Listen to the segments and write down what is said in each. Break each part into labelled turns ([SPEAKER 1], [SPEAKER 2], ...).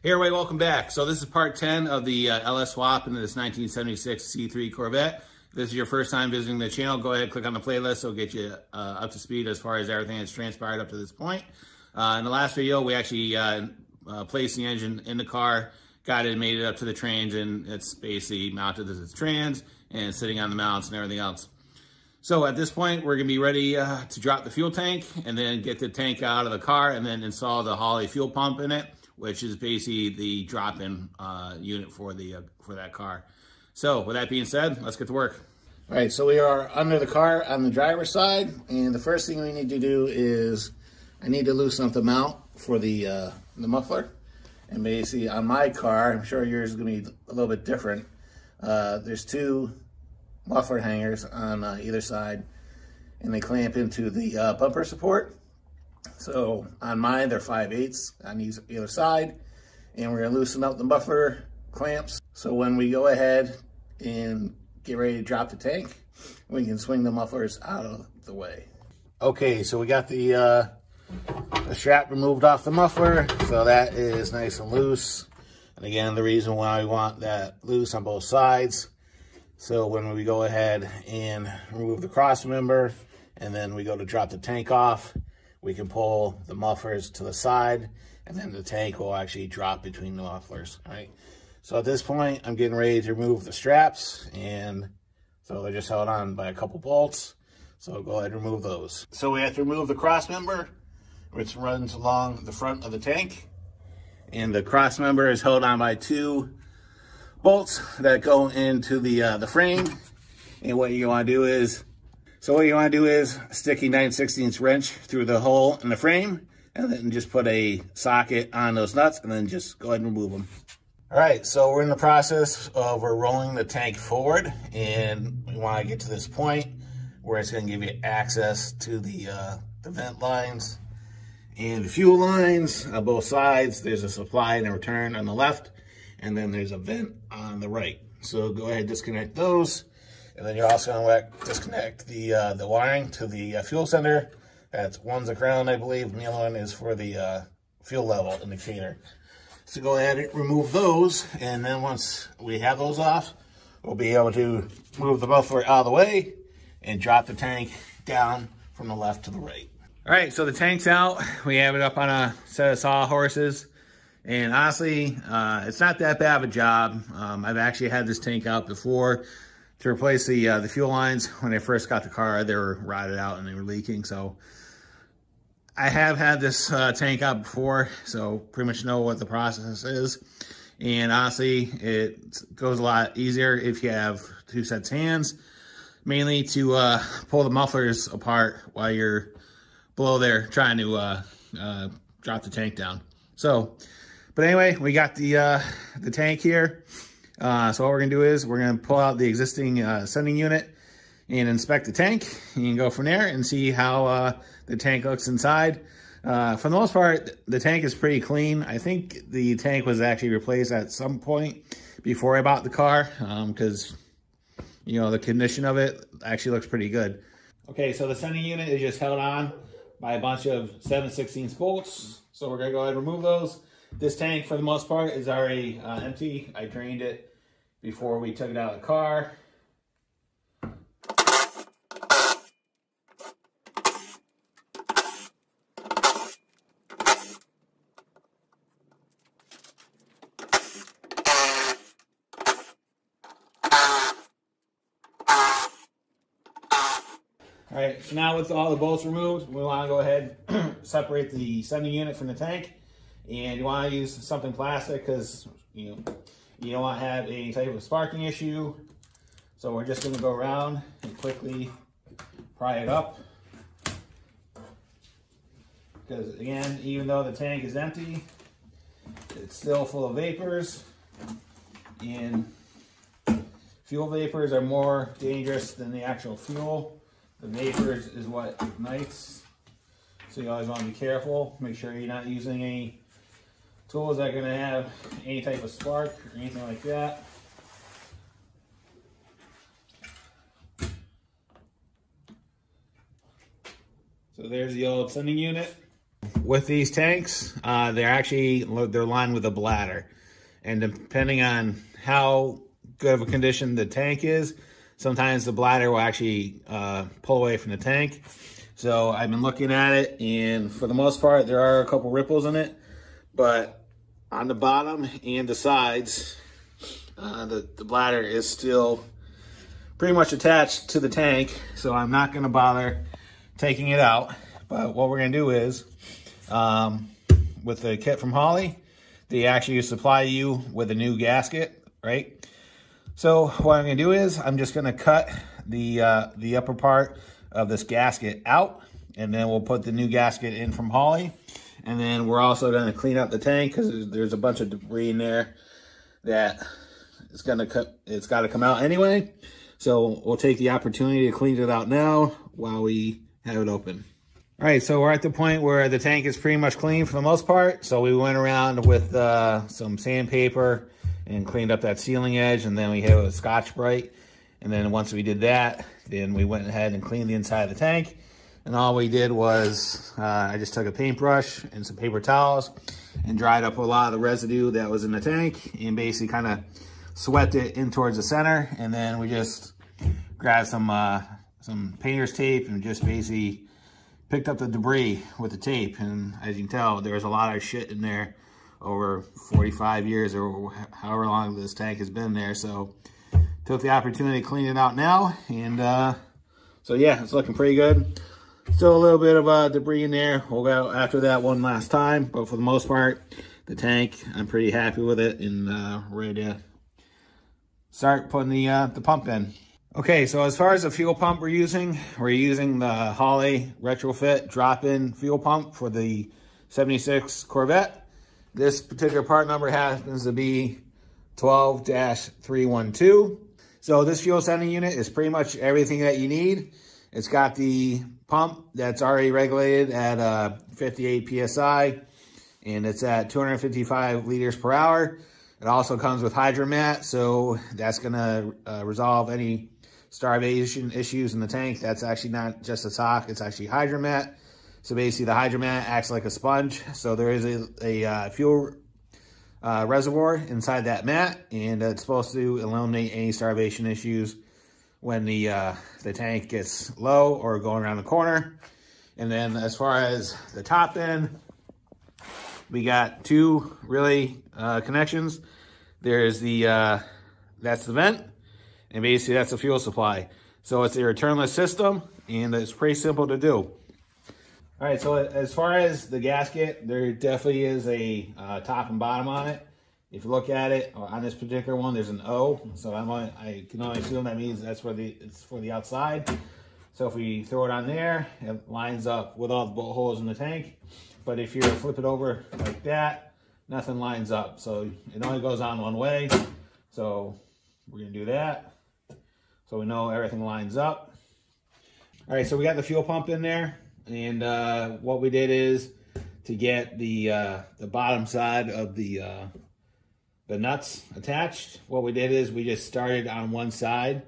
[SPEAKER 1] Hey everybody, welcome back. So this is part 10 of the uh, LS swap into this 1976 C3 Corvette. If this is your first time visiting the channel, go ahead, click on the playlist. It'll get you uh, up to speed as far as everything that's transpired up to this point. Uh, in the last video, we actually uh, uh, placed the engine in the car, got it, made it up to the trans, and it's basically mounted as its trans and sitting on the mounts and everything else. So at this point, we're gonna be ready uh, to drop the fuel tank and then get the tank out of the car and then install the Holley fuel pump in it which is basically the drop-in uh, unit for the uh, for that car. So with that being said, let's get to work.
[SPEAKER 2] All right, so we are under the car on the driver's side, and the first thing we need to do is I need to loosen up the mount for the uh, the muffler. And basically on my car, I'm sure yours is gonna be a little bit different. Uh, there's two muffler hangers on uh, either side, and they clamp into the uh, bumper support. So on mine, they're 5 eighths on either side. And we're gonna loosen up the muffler clamps. So when we go ahead and get ready to drop the tank, we can swing the mufflers out of the way. Okay, so we got the, uh, the strap removed off the muffler. So that is nice and loose. And again, the reason why we want that loose on both sides. So when we go ahead and remove the cross member, and then we go to drop the tank off, we can pull the mufflers to the side and then the tank will actually drop between the mufflers, right? So at this point, I'm getting ready to remove the straps and so they're just held on by a couple bolts. So go ahead and remove those. So we have to remove the cross member, which runs along the front of the tank. And the cross member is held on by two bolts that go into the, uh, the frame. And what you want to do is so what you want to do is stick a 9 16 wrench through the hole in the frame and then just put a socket on those nuts and then just go ahead and remove them. All right, so we're in the process of we're rolling the tank forward and we want to get to this point where it's going to give you access to the, uh, the vent lines and the fuel lines on both sides. There's a supply and a return on the left and then there's a vent on the right. So go ahead disconnect those and then you're also going to disconnect the uh, the wiring to the uh, fuel sender. That's one's a ground, I believe, and the other one is for the uh, fuel level indicator. So go ahead and remove those, and then once we have those off, we'll be able to move the muffler out of the way and drop the tank down from the left to the right.
[SPEAKER 1] All right, so the tank's out. We have it up on a set of saw horses. And honestly, uh, it's not that bad of a job. Um, I've actually had this tank out before to replace the uh, the fuel lines. When I first got the car, they were rotted out and they were leaking. So I have had this uh, tank out before, so pretty much know what the process is. And honestly, it goes a lot easier if you have two sets of hands, mainly to uh, pull the mufflers apart while you're below there trying to uh, uh, drop the tank down. So, but anyway, we got the uh, the tank here. Uh, so what we're gonna do is we're gonna pull out the existing uh, sending unit and inspect the tank. and go from there and see how uh, the tank looks inside. Uh, for the most part, the tank is pretty clean. I think the tank was actually replaced at some point before I bought the car because, um, you know, the condition of it actually looks pretty good. Okay, so the sending unit is just held on by a bunch of 7 16 bolts. So we're gonna go ahead and remove those. This tank, for the most part, is already uh, empty. I drained it before we took it out of the car. All right, so now with all the bolts removed, we want to go ahead separate the sending unit from the tank. And you want to use something plastic because, you know, you don't want to have any type of sparking issue. So we're just going to go around and quickly pry it up. Because again, even though the tank is empty, it's still full of vapors. And fuel vapors are more dangerous than the actual fuel. The vapors is what ignites. So you always want to be careful. Make sure you're not using any tools that are going to have any type of spark or anything like that. So there's the old sending unit. With these tanks, uh, they're actually, they're lined with a bladder. And depending on how good of a condition the tank is, sometimes the bladder will actually uh, pull away from the tank. So I've been looking at it and for the most part, there are a couple ripples in it, but on the bottom and the sides, uh, the, the bladder is still pretty much attached to the tank. So I'm not gonna bother taking it out. But what we're gonna do is, um, with the kit from Holley, they actually supply you with a new gasket, right? So what I'm gonna do is I'm just gonna cut the, uh, the upper part of this gasket out and then we'll put the new gasket in from Holley. And then we're also gonna clean up the tank because there's a bunch of debris in there that it's gonna cut, it's gotta come out anyway. So we'll take the opportunity to clean it out now while we have it open. All right, so we're at the point where the tank is pretty much clean for the most part. So we went around with uh, some sandpaper and cleaned up that sealing edge. And then we it with Scotch-Brite. And then once we did that, then we went ahead and cleaned the inside of the tank. And all we did was, uh, I just took a paintbrush and some paper towels and dried up a lot of the residue that was in the tank and basically kind of swept it in towards the center. And then we just grabbed some, uh, some painter's tape and just basically picked up the debris with the tape. And as you can tell, there was a lot of shit in there over 45 years or however long this tank has been there. So took the opportunity to clean it out now. And uh, so yeah, it's looking pretty good. Still a little bit of uh, debris in there. We'll go after that one last time. But for the most part, the tank, I'm pretty happy with it and uh, ready to start putting the, uh, the pump in. Okay, so as far as the fuel pump we're using, we're using the Holley retrofit drop-in fuel pump for the 76 Corvette. This particular part number happens to be 12-312. So this fuel sending unit is pretty much everything that you need. It's got the pump that's already regulated at uh, 58 PSI, and it's at 255 liters per hour. It also comes with Hydramat, so that's gonna uh, resolve any starvation issues in the tank. That's actually not just a sock, it's actually Hydramat. So basically the Hydramat acts like a sponge. So there is a, a uh, fuel uh, reservoir inside that mat and it's supposed to eliminate any starvation issues when the, uh, the tank gets low or going around the corner. And then as far as the top end, we got two really uh, connections. There's the, uh, that's the vent and basically that's the fuel supply. So it's a returnless system and it's pretty simple to do. All right, so as far as the gasket, there definitely is a uh, top and bottom on it. If you look at it, on this particular one, there's an O. So only, I can only assume that means that's for the it's for the outside. So if we throw it on there, it lines up with all the bolt holes in the tank. But if you flip it over like that, nothing lines up. So it only goes on one way. So we're gonna do that. So we know everything lines up. All right, so we got the fuel pump in there. And uh, what we did is to get the uh, the bottom side of the uh, the nuts attached, what we did is we just started on one side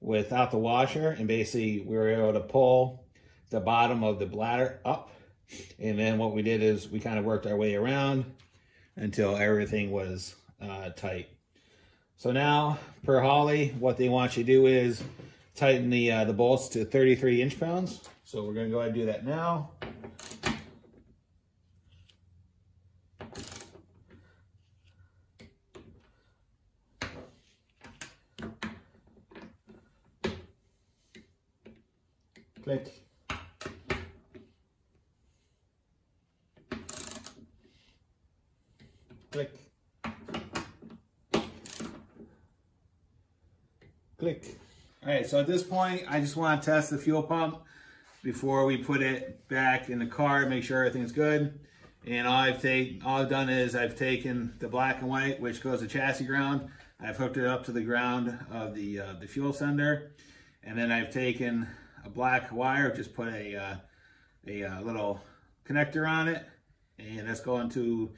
[SPEAKER 1] without the washer and basically we were able to pull the bottom of the bladder up. And then what we did is we kind of worked our way around until everything was uh, tight. So now, per Holley, what they want you to do is tighten the, uh, the bolts to 33 inch pounds. So we're gonna go ahead and do that now. Click. Click. Click. All right, so at this point, I just want to test the fuel pump before we put it back in the car, make sure everything's good. And all I've, take, all I've done is I've taken the black and white, which goes to chassis ground. I've hooked it up to the ground of the, uh, the fuel sender. And then I've taken a black wire, just put a, uh, a uh, little connector on it. And that's going to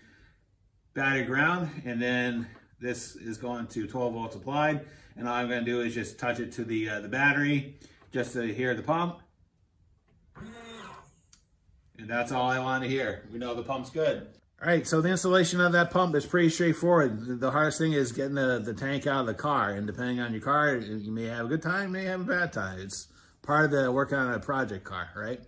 [SPEAKER 1] battery ground. And then this is going to 12 volts applied. And all I'm going to do is just touch it to the, uh, the battery just to hear the pump. And that's all I want to hear. We know the pump's good. All right, so the installation of that pump is pretty straightforward. The hardest thing is getting the, the tank out of the car. And depending on your car, you may have a good time, may have a bad time. It's part of the working on a project car, right?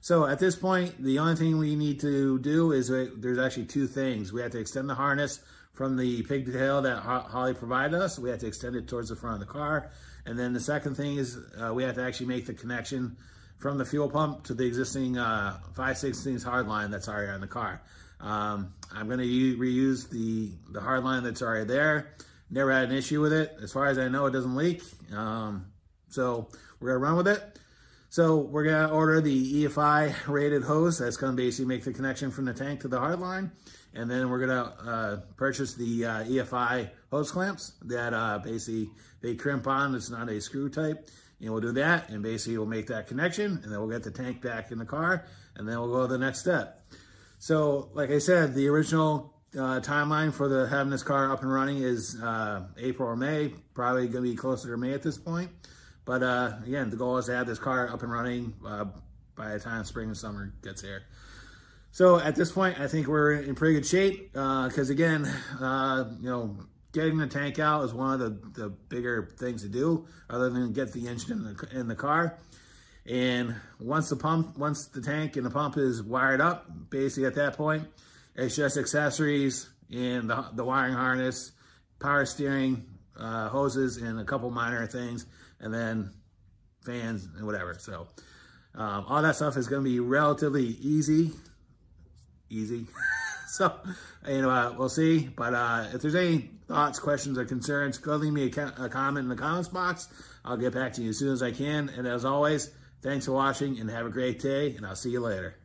[SPEAKER 1] So at this point, the only thing we need to do is there's actually two things. We have to extend the harness from the pigtail that Holley provided us. We have to extend it towards the front of the car. And then the second thing is uh, we have to actually make the connection from the fuel pump to the existing uh, 5 16 hard line that's already on the car. Um, I'm going to reuse the, the hard line that's already there. Never had an issue with it. As far as I know, it doesn't leak. Um, so we're going to run with it. So we're going to order the EFI rated hose. That's going to basically make the connection from the tank to the hard line. And then we're going to uh, purchase the uh, EFI hose clamps that uh, basically they crimp on. It's not a screw type. And we'll do that. And basically we'll make that connection. And then we'll get the tank back in the car. And then we'll go to the next step. So, like I said, the original uh, timeline for the having this car up and running is uh, April or May. Probably going to be closer to May at this point. But uh, again, the goal is to have this car up and running uh, by the time spring and summer gets here. So at this point, I think we're in pretty good shape because uh, again, uh, you know, getting the tank out is one of the, the bigger things to do other than get the engine in the, in the car. And once the pump, once the tank and the pump is wired up, basically at that point, it's just accessories and the, the wiring harness, power steering, uh, hoses, and a couple minor things, and then fans and whatever. So um, all that stuff is going to be relatively easy. Easy. so, you know, uh, we'll see. But uh, if there's any thoughts, questions, or concerns, go leave me a, a comment in the comments box. I'll get back to you as soon as I can. And as always, Thanks for watching and have a great day, and I'll see you later.